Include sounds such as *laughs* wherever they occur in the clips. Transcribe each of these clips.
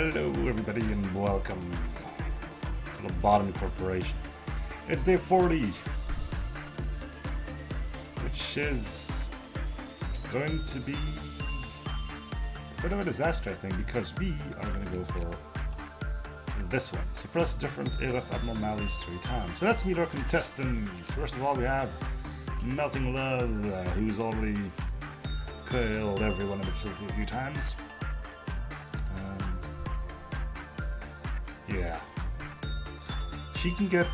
Hello, everybody, and welcome to Lobotomy Corporation. It's day 40, which is going to be a bit of a disaster, I think, because we are going to go for this one. Suppress different ALEPH abnormalities three times. So let's meet our contestants. First of all, we have Melting Love, uh, who's already killed everyone in the facility a few times. Yeah. She can get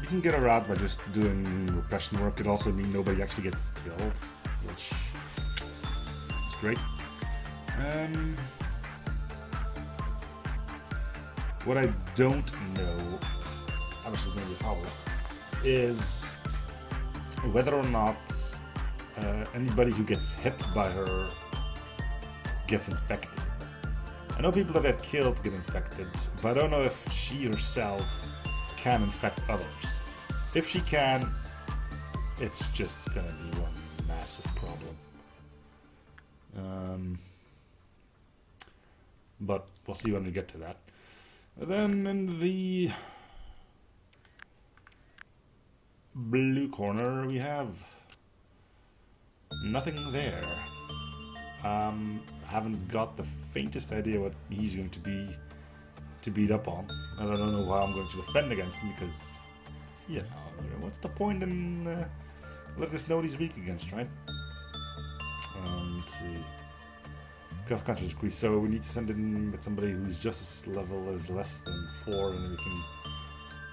you can get her out by just doing repression work. It also means nobody actually gets killed, which is great. Um, what I don't know, how is going to be power, is whether or not uh, anybody who gets hit by her gets infected. I know people that get killed get infected, but I don't know if she herself can infect others. If she can, it's just gonna be one massive problem. Um, but we'll see when we get to that. then in the blue corner, we have nothing there. Um, haven't got the faintest idea what he's going to be to beat up on. And I don't know how I'm going to defend against him because, you know, what's the point in uh, letting us know what he's weak against, right? Um, let's see. Gulf conscious degree, so we need to send in with somebody whose justice level is less than 4 and we can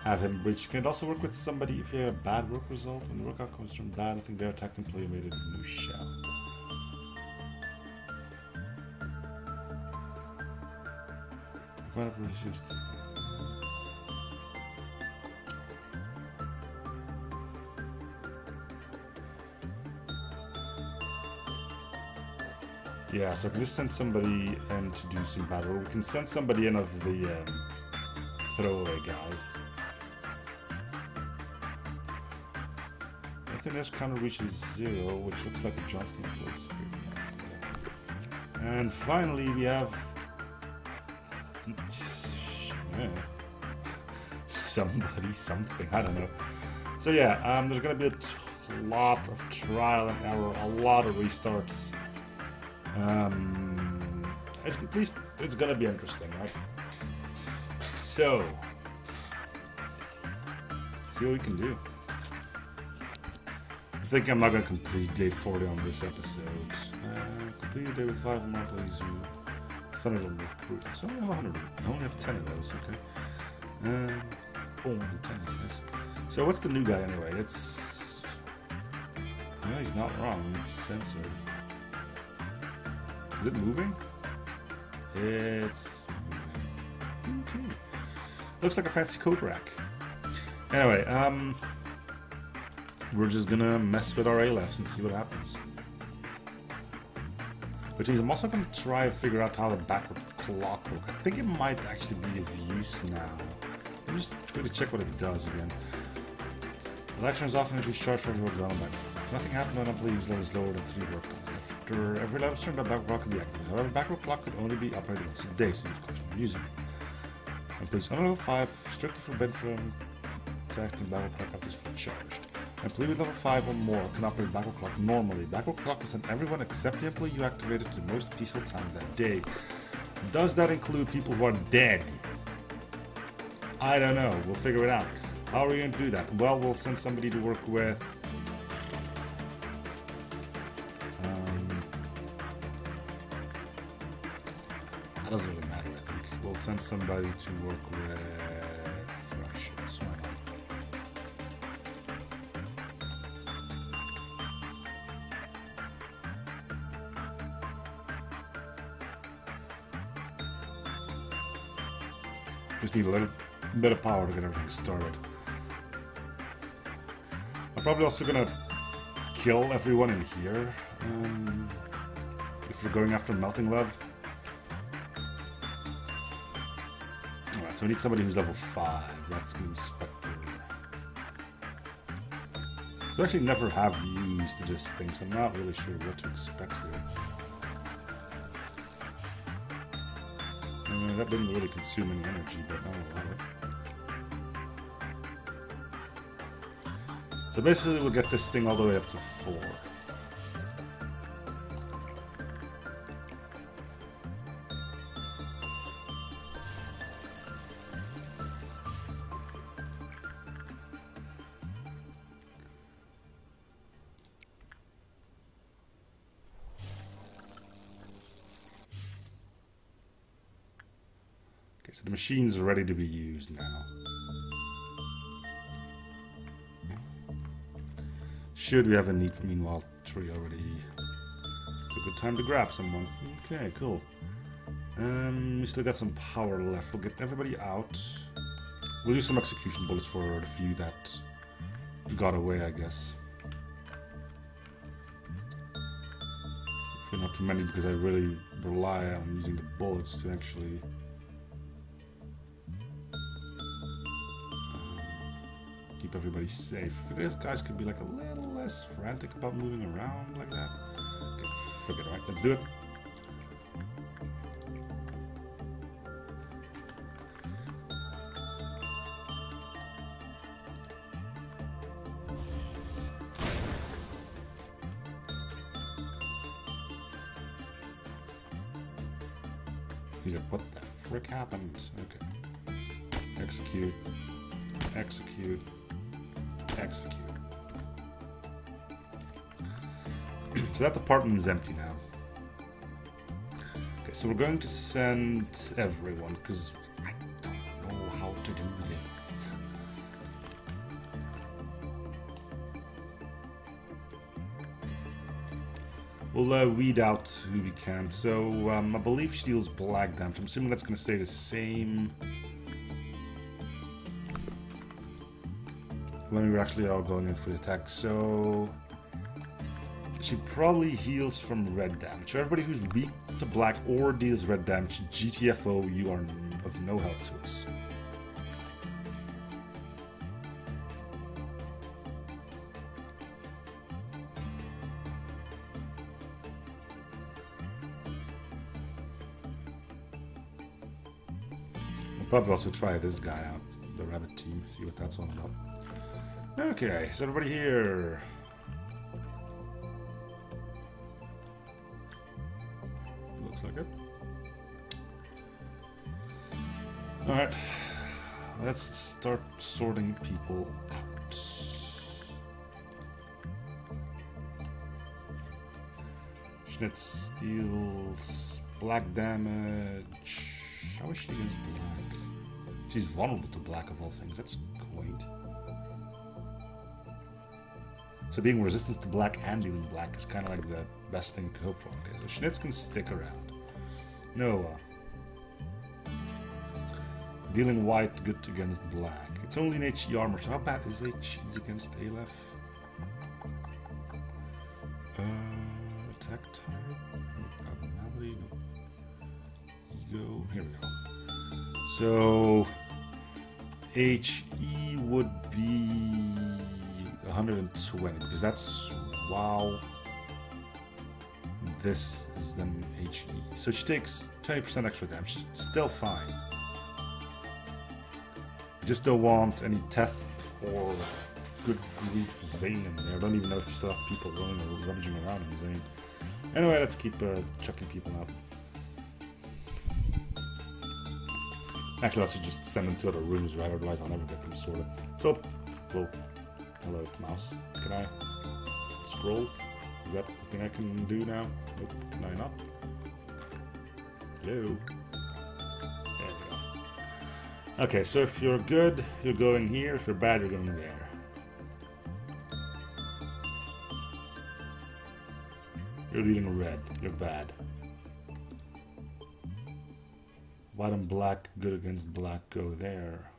have him breach. Can it also work with somebody if you had a bad work result? When the work outcomes from bad, I think their attack employee made a new shell. Yeah, so I can just send somebody in to do some battle. We can send somebody in of the um, throwaway guys. I think this counter reaches zero, which looks like a Johnston place. And finally, we have. Somebody, something, I don't know. So yeah, um, there's gonna be a lot of trial and error, a lot of restarts. Um, at least it's gonna be interesting, right? So, see what we can do. I think I'm not to complete day 40 on this episode. Uh, complete day with 5 more plays Thunder will recruit. So I have 100. I only have 10 of those, okay. Um, only 10 says. So what's the new guy anyway? It's... No, he's not wrong. It's censored. Is it moving? It's... Okay. Looks like a fancy coat rack. Anyway, um... We're just gonna mess with our ALEPHs and see what happens. Which means I'm also gonna try to figure out how the backward clock works. I think it might actually be of use now. I'm just going to check what it does again. Electron is often recharged for every done back. Nothing happened when employees level is lower than 3 work done. After every level is turned on, backward clock can be activated. However, backward clock could only be operated once a day, so use caution when using it. Employees on level 5 strictly forbidden from detecting backward clock after it's fully charged. Employee with level 5 or more can operate backward clock normally. Backward clock will send everyone except the employee you activated to the most peaceful time that day. Does that include people who are dead? I don't know. We'll figure it out. How are we going to do that? Well, we'll send somebody to work with... Um, that doesn't really matter, I think. We'll send somebody to work with... Just need a little bit of power to get everything started. I'm probably also gonna kill everyone in here. Um, if we're going after Melting Love. Alright, so we need somebody who's level 5. That's Spectre. So I actually never have used this thing, so I'm not really sure what to expect here. Mean, that didn't really consume any energy, but allow it. So basically we'll get this thing all the way up to 4. Ready to be used now. Should we have a neat meanwhile tree already? It's a good time to grab someone. Okay, cool. Um, we still got some power left. We'll get everybody out. We'll use some execution bullets for the few that got away, I guess. Hopefully not too many because I really rely on using the bullets to actually keep everybody safe. Guys, guys could be like a little less frantic about moving around like that. Okay, forget it, right? Let's do it. That department is empty now. Okay, so we're going to send everyone, because I don't know how to do this. We'll uh, weed out who we can. So um, I believe she deals black damage. I'm assuming that's going to stay the same. when we actually are going in for the attack. So she probably heals from red damage. So everybody who's weak to black or deals red damage, GTFO, you are of no help to us. We'll probably also try this guy out, the rabbit team, see what that's all about. Okay, is everybody here? It. Alright, let's start sorting people out. Schnitz steals black damage. How is she against black? She's vulnerable to black of all things. That's quaint. So being resistant to black and dealing black is kind of like the best thing to hope for. Okay, so Schnitz can stick around. Noah. Dealing white, good against black. It's only an HE armor, so how bad is HE against Aleph? Uh, attack type? Abnormality? No. Ego? Here we go. So, HE would be 120 because that's wow. This is then HE. So she takes 20% extra damage. Still fine. Just don't want any Teth or good grief Zayin in there. I don't even know if you still have people running or rummaging around in Zayin. Anyway, let's keep uh, chucking people out. Actually, let's just send them to other rooms, right? Otherwise, I'll never get them sorted. So, we'll Hello, mouse. Can I scroll? Is that the thing I can do now? Nope. I not? Hello? There we go. Okay, so if you're good, you're going here. If you're bad, you're going there. You're reading red. You're bad. White and black, good against black, go there.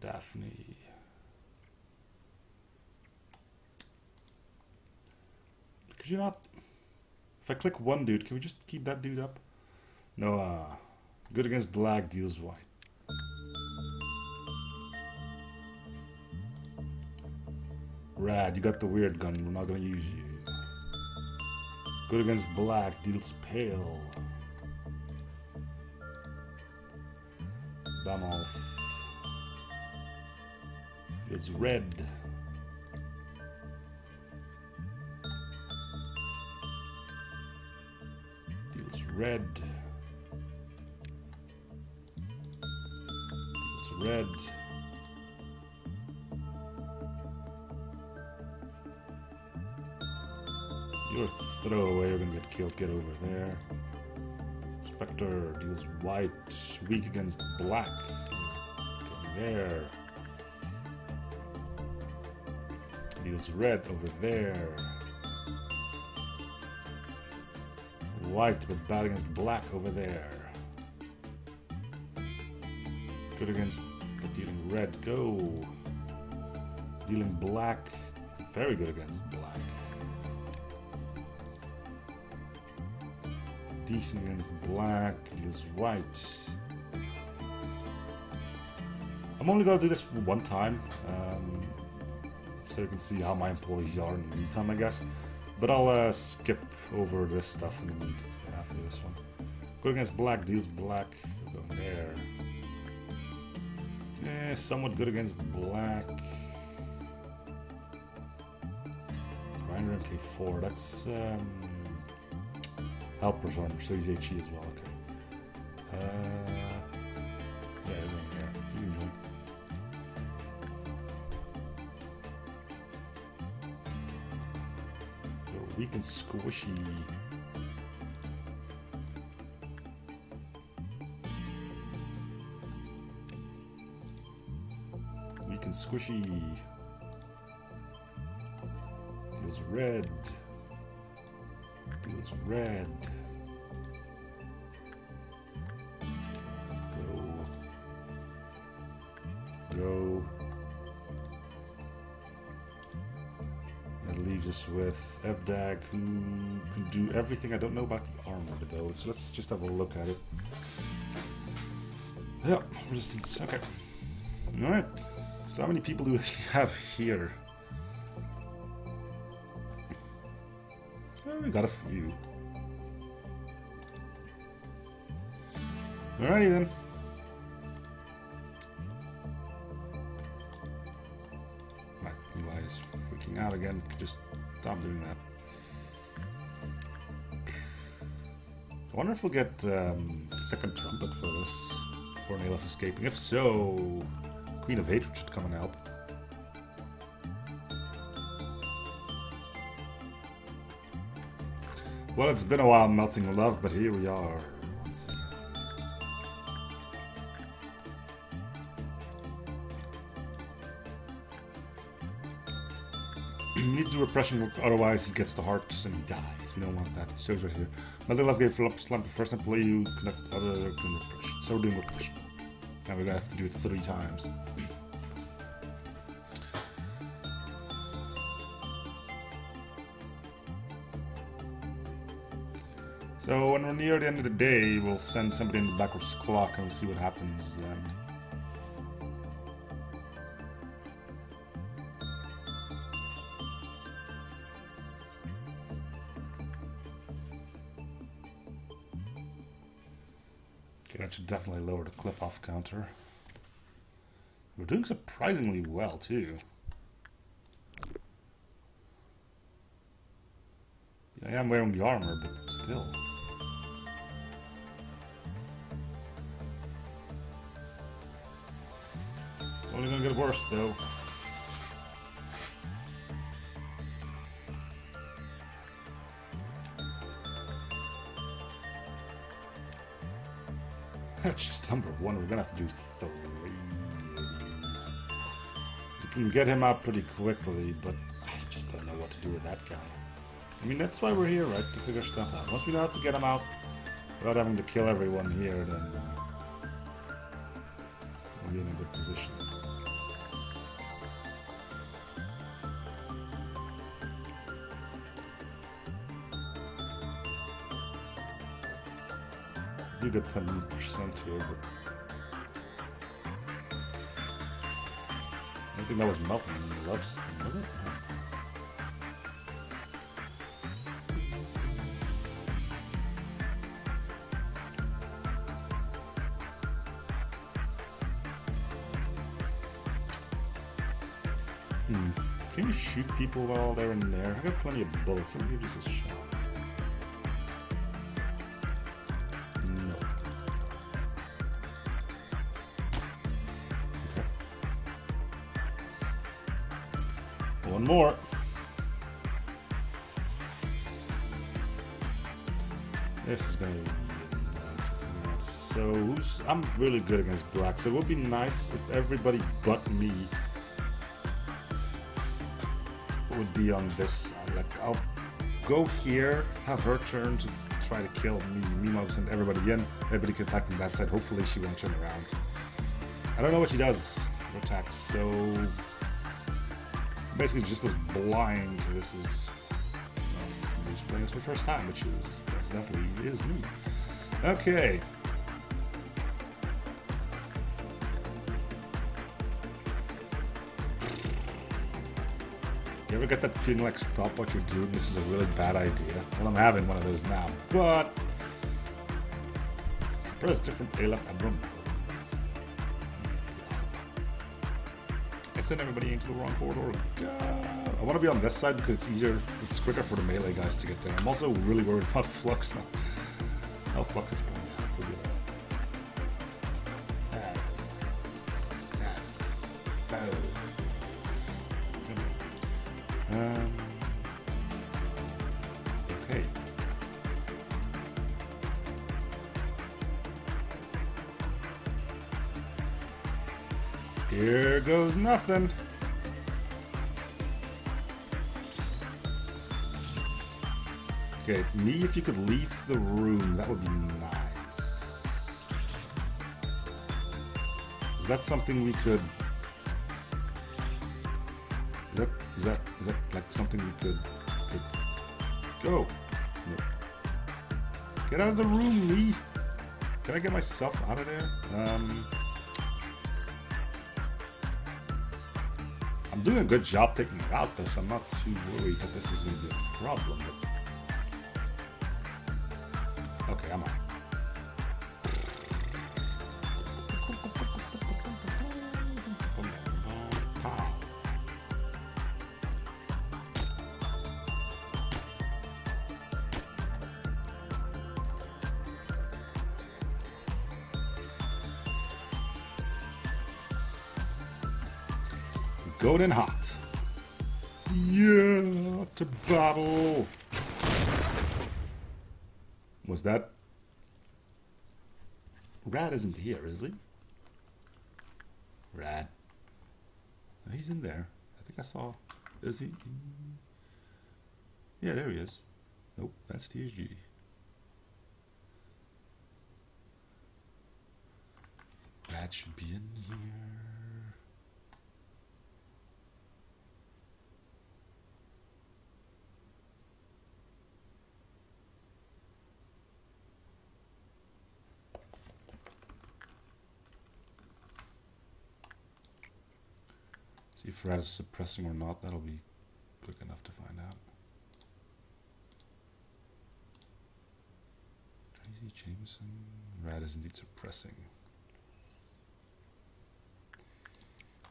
Daphne. Could you not... If I click one dude, can we just keep that dude up? No, uh... Good against black deals white. Rad, you got the weird gun. We're not gonna use you. Good against black deals pale. Bamolf. It's red. Red. It's red. You're a throwaway, you're gonna get killed. Get over there. Spectre deals white, weak against black. Go there. Deals red over there. White, but bad against black over there. Good against, dealing red. Go. Dealing black. Very good against black. decent against black, deals white. I'm only gonna do this for one time, um, so you can see how my employees are in the meantime, I guess. But I'll uh, skip over this stuff in the meantime after this one. Go against black, deals black, go there. Eh, somewhat good against black. Grinder MK4, that's... Um, helpers armor, so he's HE as well, okay. Uh, squishy. Weak and squishy. Feels red. Feels red. Go. Go. Leaves us with Evdag, who can do everything. I don't know about the armor, though, so let's just have a look at it. Yep, resistance. Okay. Alright. So how many people do we *laughs* have here? Well, we got a few. Alrighty then. Just stop doing that. I wonder if we'll get um, second trumpet for this, for Nail of Escaping. If so, Queen of Hatred should come and help. Well, it's been a while melting love, but here we are. To repression, otherwise he gets the hearts and he dies. We don't want that. It shows right here. Melting love gave slump the first employee you connect other doing repression. So we're doing repression. Now we're gonna have to do it three times. So when we're near the end of the day, we'll send somebody in the backwards clock and we'll see what happens then. That should definitely lower the Qliphoth counter. We're doing surprisingly well too. I am wearing the armor, but still. It's only gonna get worse though. That's just number one. We're gonna have to do three of these. We can get him out pretty quickly, but I just don't know what to do with that guy. I mean, that's why we're here, right? To figure stuff out. Once we know how to get him out without having to kill everyone here, then we'll be in a good position. de but... I don't think that was melting on the left side, was it? Hmm. Can you shoot people while they're in there? I got plenty of bullets. Let me give this a shot. More. This is gonna be so who's I'm really good against black, so it would be nice if everybody but me would be on this side. Like I'll go here, have her turn to try to kill me. Meanwhile, send everybody in. Everybody can attack from that side. Hopefully, she won't turn around. I don't know what she does attacks, so basically just as blind. This is who's playing this for the first time, which is coincidentally is me. Okay. You ever get that feeling like stop what you're doing? This is a really bad idea. Well, I'm having one of those now, but press different ALEPH abnormalities. Sent everybody into the wrong corridor. God. I want to be on this side because it's easier, it's quicker for the melee guys to get there. I'm also really worried about *laughs* Flux now. How Flux is pulling Here goes nothing. Okay, me if you could leave the room, that would be nice. Is that something we could... Is that, is that, is that like something we could, could go? Get out of the room, me! Can I get myself out of there? Um... Doing a good job taking out this. I'm not too worried that this is going to be a problem. Okay, I'm out. That? Rad isn't here, is he? Rad. He's in there. I think I saw. Is he? Yeah, there he is. Nope, that's TSG. Rad should be in here. See if Rad is suppressing or not. That'll be quick enough to find out. Tracy Jameson. Rad is indeed suppressing.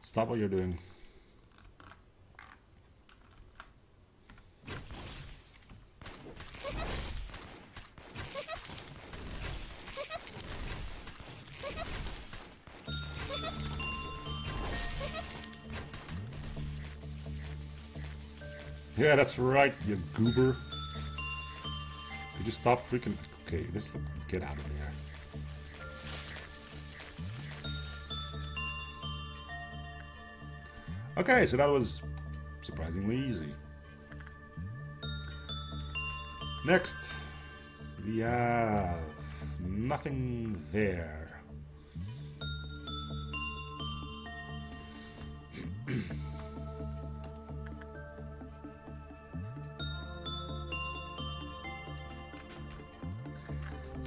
Stop what you're doing. Yeah, that's right, you goober. Could you stop freaking... Okay, let's get out of here. Okay, so that was surprisingly easy. Next, we have nothing there.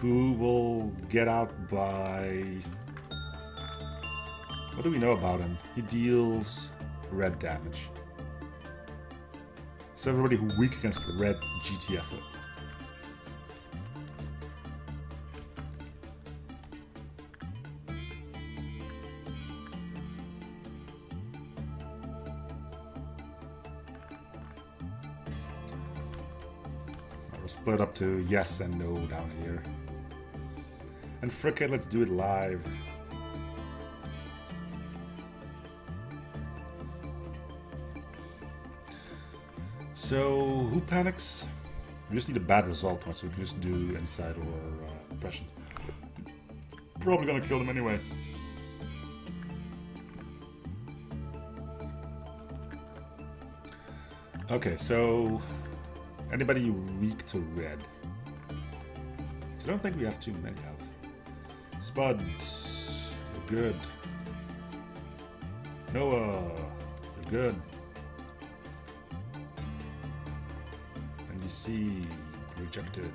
Who will get out by... What do we know about him? He deals red damage. So everybody who weak against red GTF it. Split up to yes and no down here. And frick it, let's do it live. So, who panics? We just need a bad result once we can just do inside or uh, oppression. Probably gonna kill them anyway. Okay, so anybody weak to red? I don't think we have too many of. Spuds, you're good. Noah, you're good. And you see, rejected.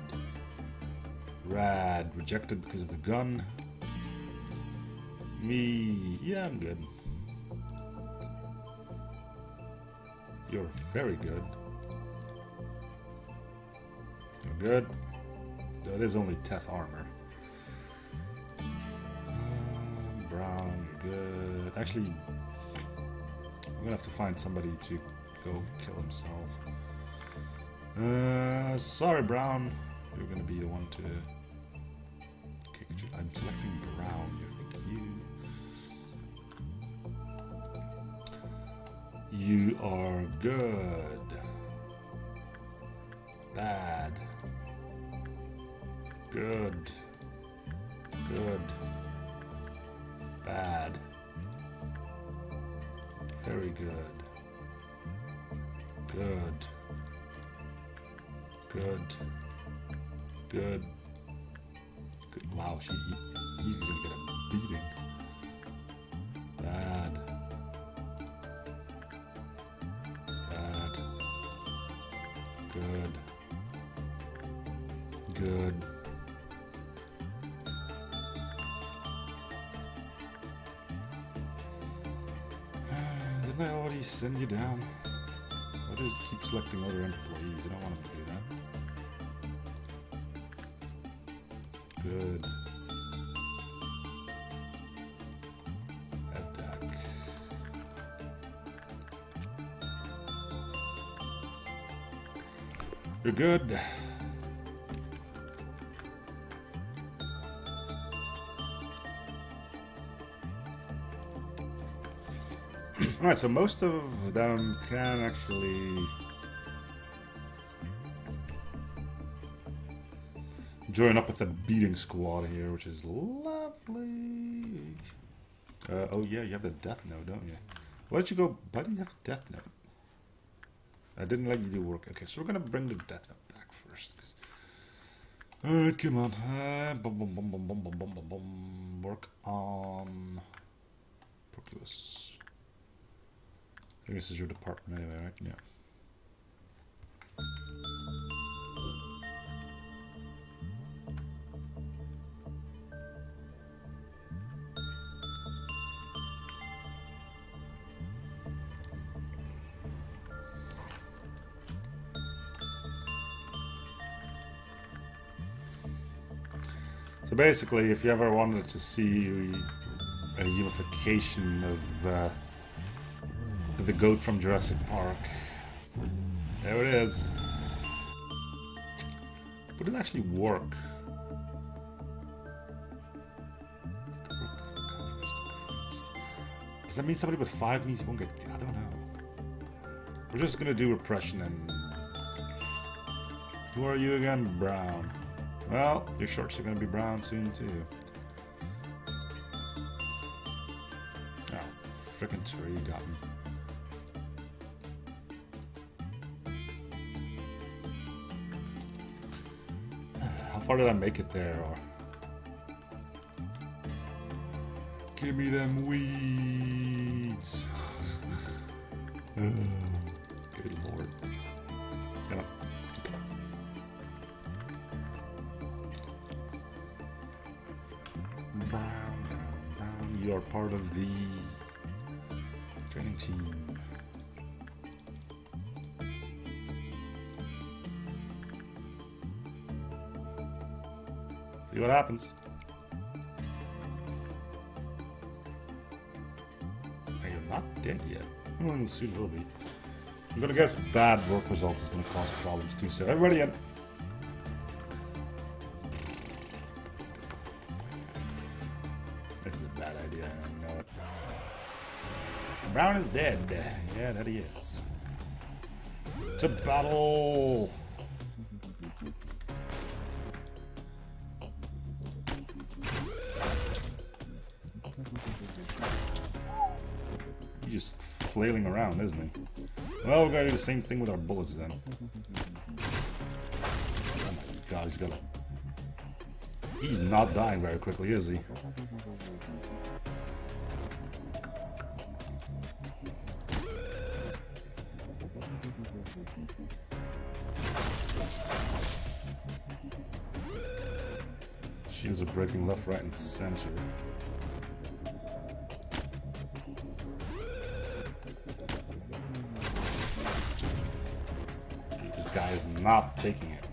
Rad, rejected because of the gun. Me, yeah, I'm good. You're very good. Good. That is only Teth armor. Um, brown, good. Actually, I'm gonna have to find somebody to go kill himself. Uh, sorry, Brown. You're gonna be the one to. You... I'm selecting Brown. You are good. Bad. Good. Good. Bad. Very good. Good. Good. Good. Good. Wow, she, he's gonna get a send you down? Does it keep selecting other employees? I don't want to do that. Good. You're good. Alright, so most of them can actually join up with the beating squad here, which is lovely. Uh, oh yeah, you have the death note, don't you? Why did you go? Why did you have death note? I didn't let you do work. Okay, so we're gonna bring the death note back first. Cause... Alright, come on. Uh, bum, bum, bum, bum, bum, bum, bum. Work on Proclus. I is your department anyway, right? Yeah. So basically, if you ever wanted to see a unification of uh, the goat from Jurassic Park, there it is. Would it actually work? Does that mean somebody with five means you won't get... I don't know. We're just gonna do repression and... Who are you again? Brown. Well, your shorts are to be brown soon, too. Oh, freaking tree got me. Far did I make it there? Or... Give me them weeds. *sighs* Good lord. Yeah. Brown, brown, brown. You are part of the training team. happens. Are you not dead yet? Well, soon will be. I'm gonna guess bad work results is gonna cause problems too, so everybody in. This is a bad idea, I know it. Brown is dead. Yeah, that he is. To battle! Around, isn't he? Well, we're gonna do the same thing with our bullets then. Oh my god, he's got a... He's not dying very quickly, is he? Shields are breaking left, right, and center. Not taking it.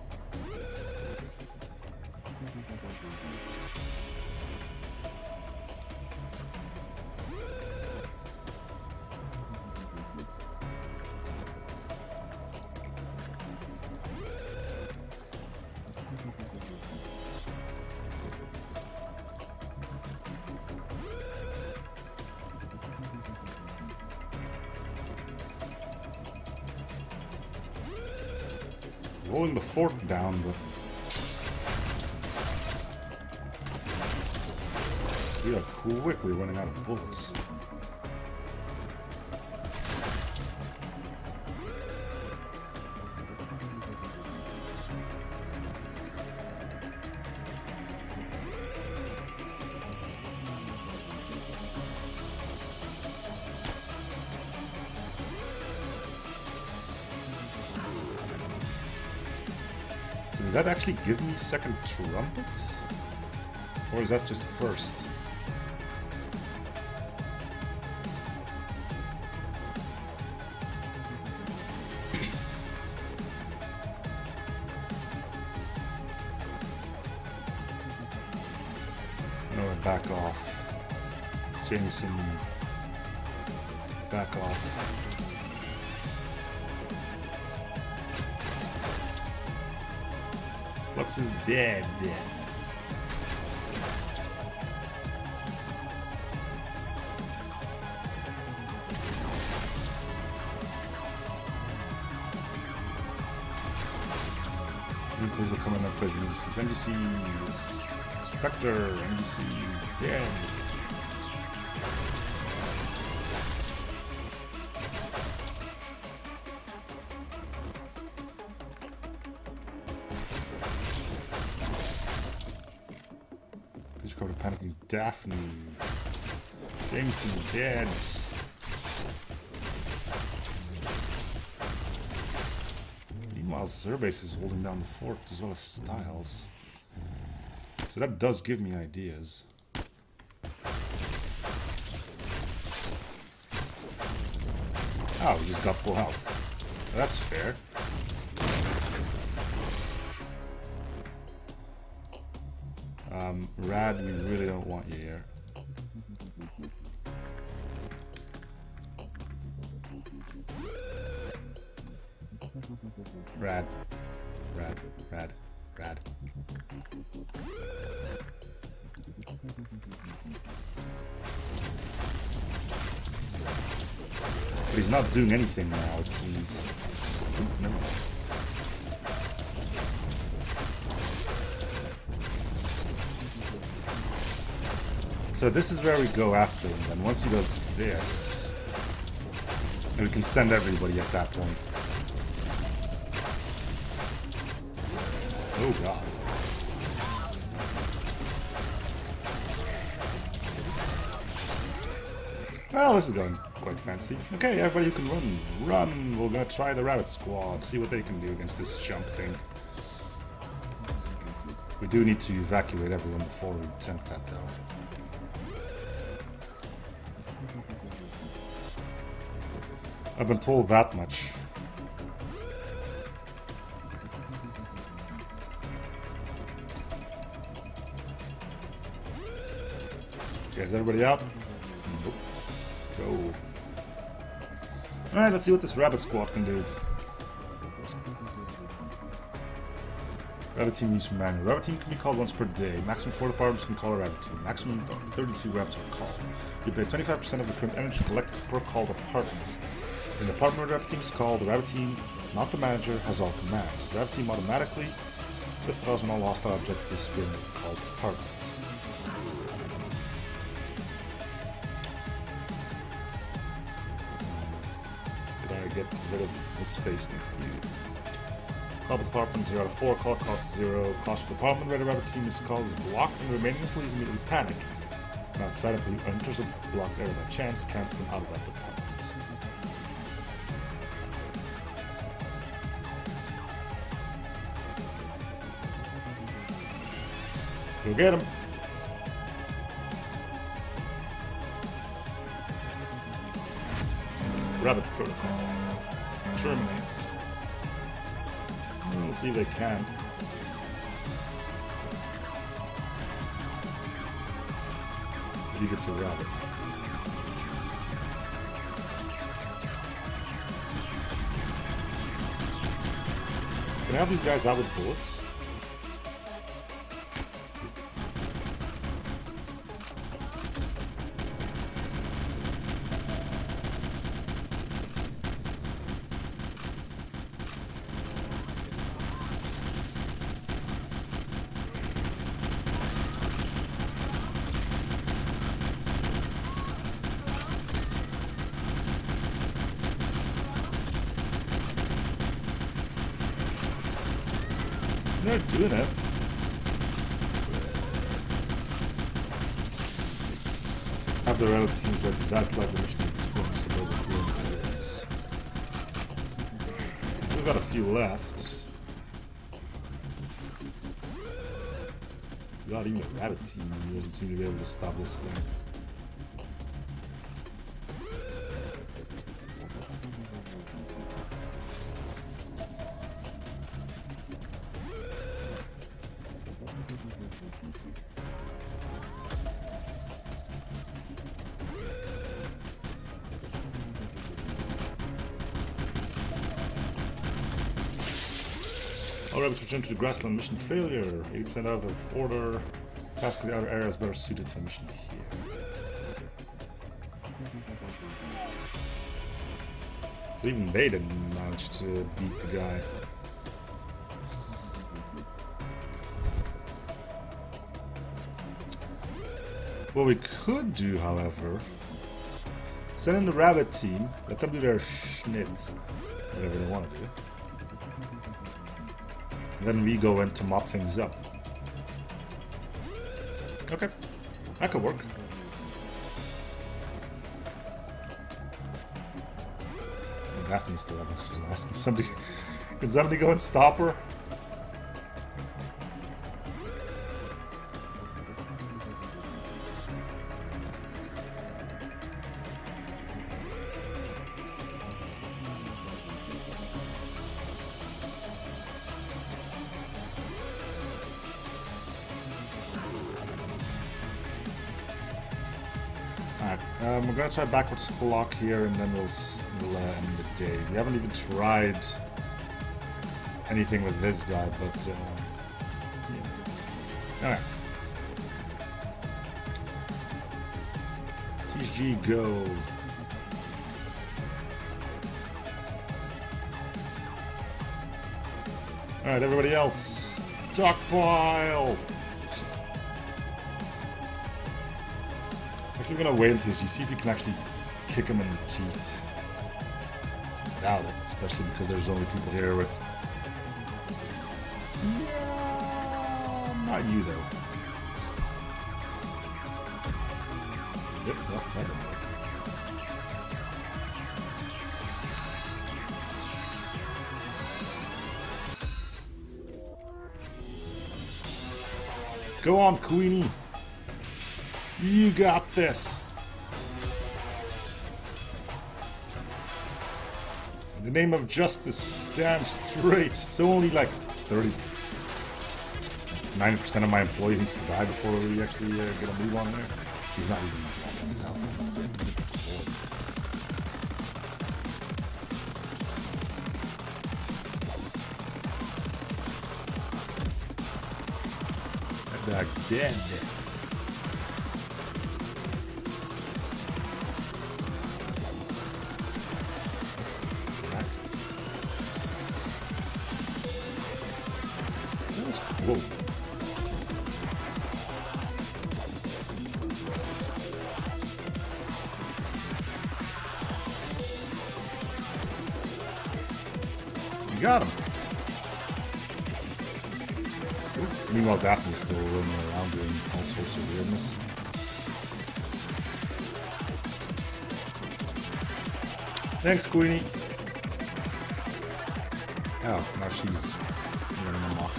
Did that actually give me second trumpet? Or is that just first? *coughs* No, back off. Jameson, back off. Lux is dead. Please will come in up as NGCs. NGC Spectre, NGC dead. Dead. Meanwhile, Zerbase is holding down the fort as well as Styles. So that does give me ideas. Oh, he just got full health. That's fair. Um, Rad, we really don't want you here. Rad. Rad. Rad. Rad. But he's not doing anything now, it seems. Mind. So this is where we go after him, then once he does this, and we can send everybody at that point. Oh god. Well, this is going quite fancy. Okay, everybody who can run, run! We're gonna try the Rabbit Squad, see what they can do against this jump thing. We do need to evacuate everyone before we attempt that, though. I've been told that much. Is everybody out? Go. Alright, let's see what this rabbit squad can do. Rabbit team use manual. Rabbit team can be called once per day. Maximum 4 departments can call a rabbit team. Maximum 32 rabbits are called. You pay 25% of the current energy collected per called department. In the department where rabbit team is called, the rabbit team, not the manager, has all commands. The rabbit team automatically withdraws all hostile objects in the called department. Rid of this face thing? Call the department 0 out of 4, call cost 0. Cost for department the rabbit team is called is blocked, and the remaining employees immediately panic. And outside who enters a blocked area by chance can't come out of that department. Go get him. Rabbit protocol. Terminate. We'll see if they can. Leave it to Rabbit. Can I have these guys out with bullets? They're doing it. Have the relative teams ready. That's like the mission We've got a few left. Not even a rabbit team he doesn't seem to be able to stop this thing. Return to the grassland. Mission failure. 80% out of order. Task for the outer area is better suited the mission here. So even they didn't manage to beat the guy. What we could do, however, send in the rabbit team, let them do their schnitz, whatever they want to do. Then we go in to mop things up. Okay, that could work. Daphne's still having she's asking somebody. *laughs* Can somebody go and stop her? Gonna try backwards clock here and then we'll, we'll uh, end the day. We haven't even tried anything with this guy, but uh, yeah. Alright. TG go. Alright, everybody else. Stockpile! Gonna wait until you see if you can actually kick him in the teeth. Doubt it, especially because there's only people here with. Yeah, not you though. Yep, well, that didn't work. Go on, Queenie. You got this. In the name of justice, damn straight. So only like 30, 90% of my employees needs to die before we actually uh, get a move on there. He's not even dropping his outfit. back Thanks, Queenie. Oh, now she's running amok.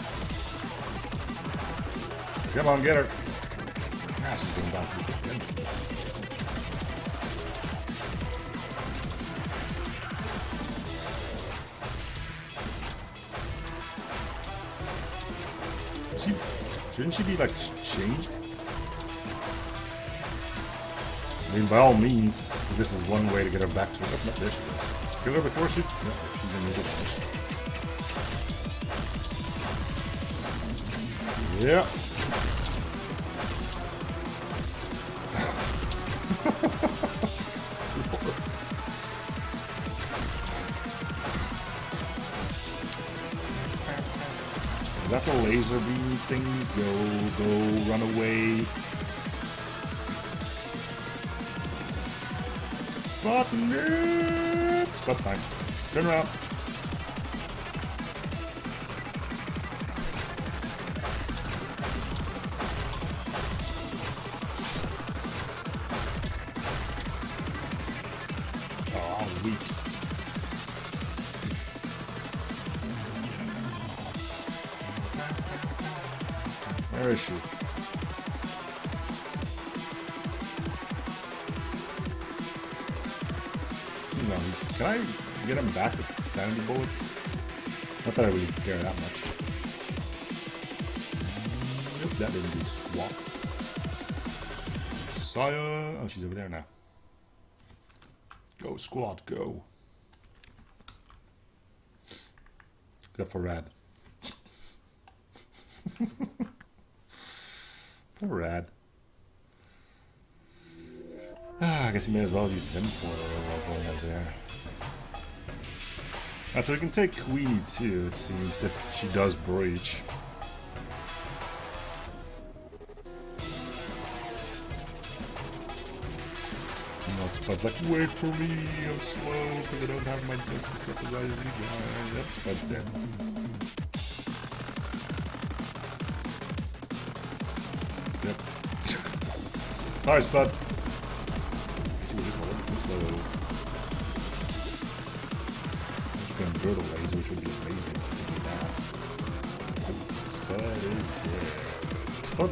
Come on, get her. I mean, by all means, this is one way to get her back to. Oh, no, there she is. Kill her before she. No, she's in middle position. Yeah. *laughs* That the laser beam thing? Go, go, run away. It! Spot's fine. Turn around. 70 bullets? Not that I really care that much. Um, nope, that didn't do swap. Sire! Oh, she's over there now. Go, squad, go. Except for Rad. *laughs* Poor Rad. Ah, I guess you may as well use him for a while going over there. Alright, so we can take Queenie too, it seems, if she does breach. You know, Spud's like, wait for me, I'm slow, because I don't have my distance up as as you guys. Yep. Yep. Sorry, Spud. Throw the laser, which would be amazing if she do that. Spud is dead. Spud.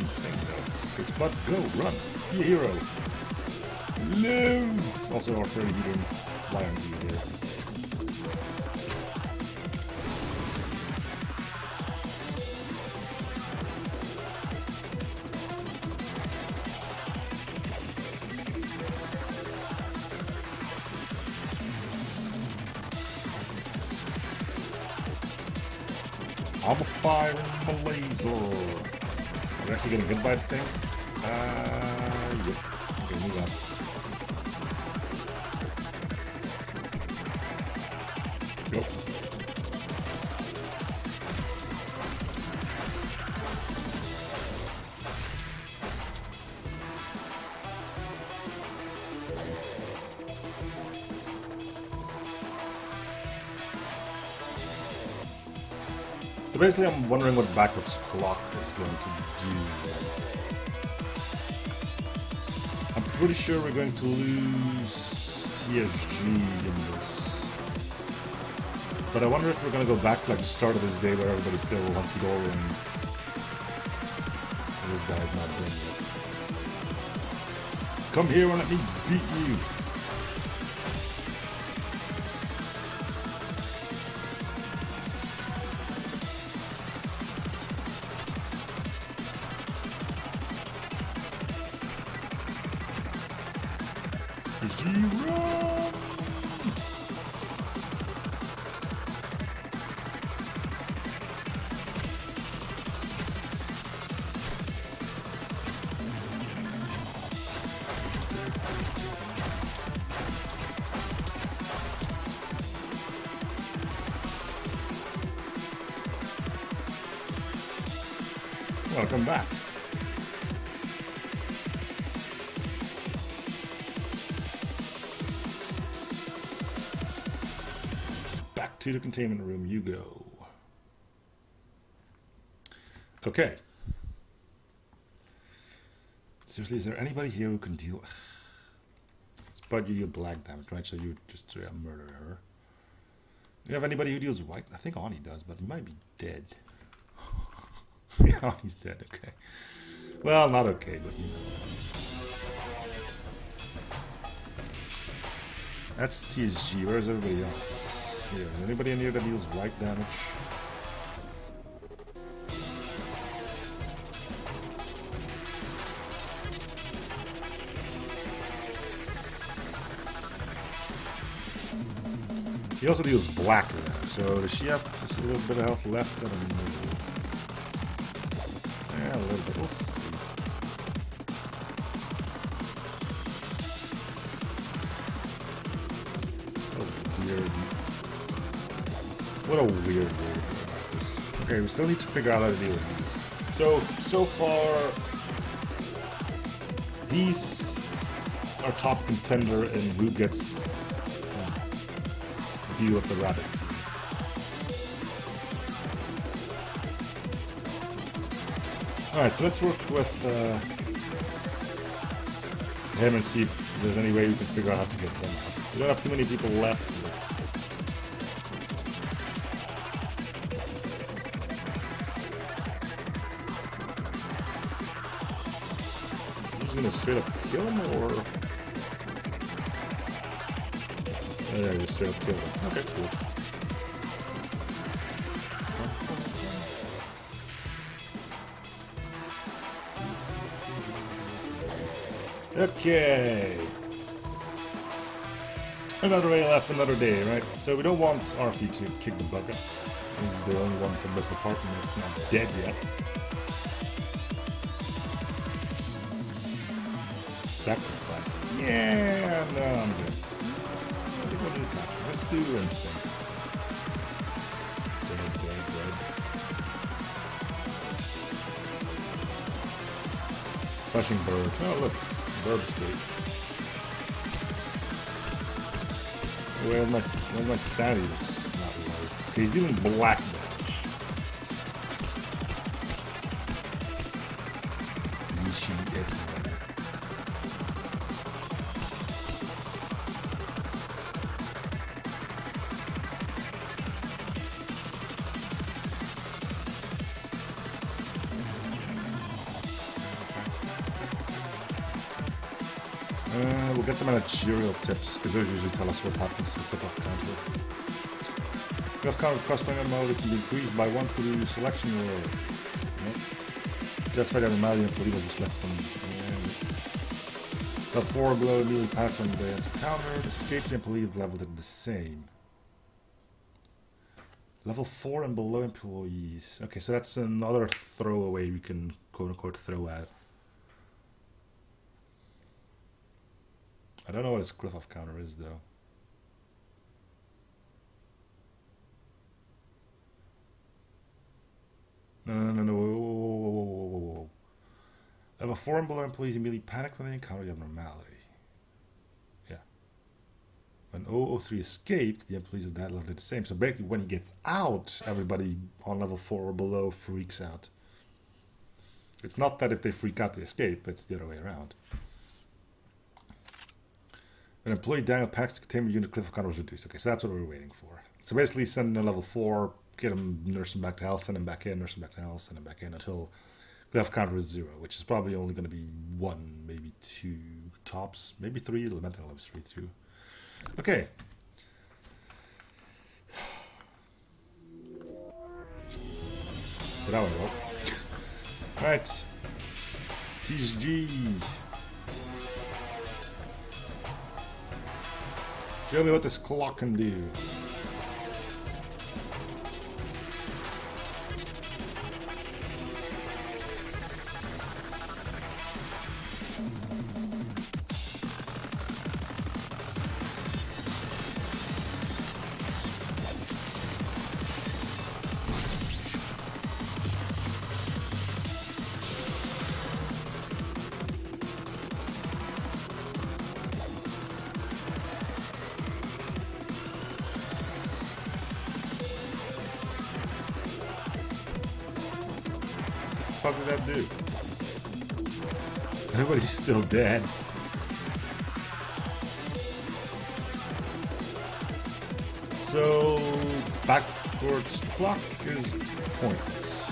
Insane though. Okay, Spud, go, run. Be a hero. Live! Also, our friend he didn't lie on you here. Hit thing? So basically, I'm wondering what backwards clock is going to do. I'm pretty sure we're going to lose TSG in this. But I wonder if we're going to go back to like the start of this day where everybody's still hunky dory and this guy's not doing it. Come here and let me beat you. Back to the containment room you go. Okay. Seriously, is there anybody here who can deal... *sighs* It's but you deal black damage, right? So you just uh, murder her. You have anybody who deals white? I think Ani does, but he might be dead. *laughs* yeah, he's dead, okay. Well, not okay, but you know. That's TSG. Where's everybody else? Here. Anybody in here that deals white damage? He also deals black now, so does she have just a little bit of health left? I don't know. Yeah, a little bit. We'll What a weird, weird. Okay, we still need to figure out how to deal with him. So, so far, these are top contender in who gets deal with the rabbit. Alright, so let's work with uh, him and see if there's any way we can figure out how to get out. We don't have too many people left. Straight up kill him or oh, yeah, just straight up kill him. Okay, cool. Okay. Another day left, another day, right? So we don't want Arfie to kick the bucket. He's the only one from this department that's not dead yet. Sacrifice. Yeah, no, I'm good. Let's do instinct. Dead, dead, dead. Flushing bird. Oh, look. Bird escape. Where my, where my sanity's not low. He's dealing black tips, because those usually tell us what happens with the buff counter. Buff counter crossband mode can be increased by one through selection or... Nope. Justify that Malian Polino was left from... The four below newly patterned the counter. Escape and believe leveled at the same. Level 4 and below employees. Okay, so that's another throwaway we can quote unquote throw at. I don't know what his Qliphoth counter is though. No, no, no, no, whoa, whoa, whoa. Level 4 and below employees immediately panic when they encounter the abnormality. Yeah. When 003 escaped, the employees of that level did the same. So basically, when he gets out, everybody on level 4 or below freaks out. It's not that if they freak out, they escape, it's the other way around. An employee Daniel packs the containment unit Qliphoth counter was reduced. Okay, so that's what we we're waiting for. So basically, send in a level 4, get him, nurse him back to health, send him back in, nurse him back to health, send him back in until cliff counter is zero, which is probably only going to be one, maybe two tops, maybe three. Elemental level three, two. Okay. *sighs* So that went well. Alright. TSG. Show me what this clock can do. Fuck did that do? Everybody's still dead. So, backwards clock is pointless.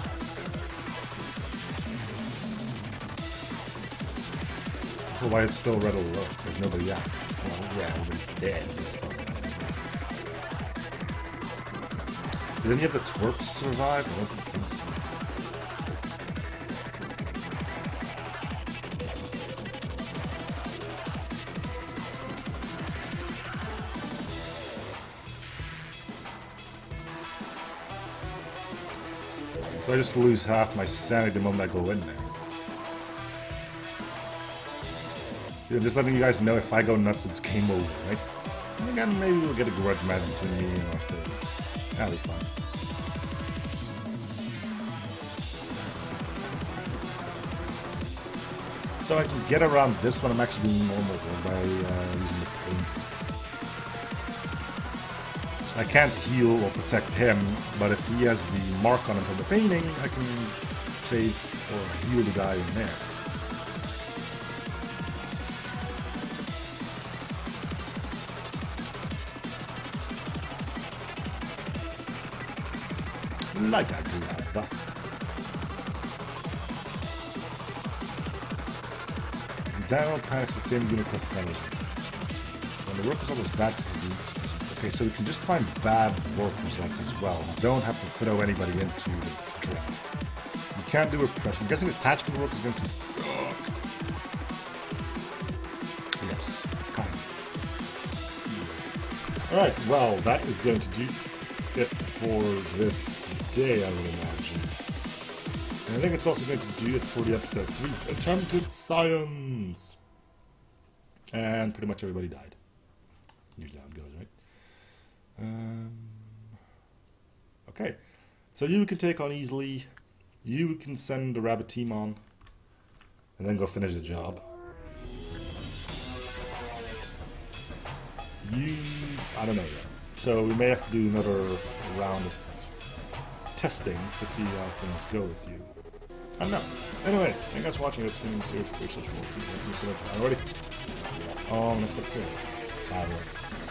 So why it's still red alert? There's nobody out. Yeah, everybody's dead. Did any of the twerps survive? I just lose half my sanity the moment I go in there. Yeah, just letting you guys know if I go nuts, it's game over, right? And maybe we'll get a grudge match between me and Arthur. That'll be fun. So I can get around this one. I'm actually doing normal by uh, using the paint. I can't heal or protect him, but if he has the mark on him from the painting, I can save or heal the guy in there. Like I do have that. Down past the Tim Unicorn Pennies. When the workers almost bad Okay, so we can just find bad work results as well. We don't have to throw anybody into the drink. You can't do oppression. I'm guessing attachment work is going to suck. Yes, kind of. Alright, well, that is going to do it for this day, I would imagine. And I think it's also going to do it for the episode. So we've attempted science! And pretty much everybody died. Usually how it goes, right? Um, okay. So you can take on easily. You can send a rabbit team on. And then go finish the job. You... I don't know yet. So we may have to do another round of testing to see how things go with you. I don't know. Anyway, thank you guys for watching. I've seen this series for such more. Thank you so much. Already? Yes. On next episode. Bye.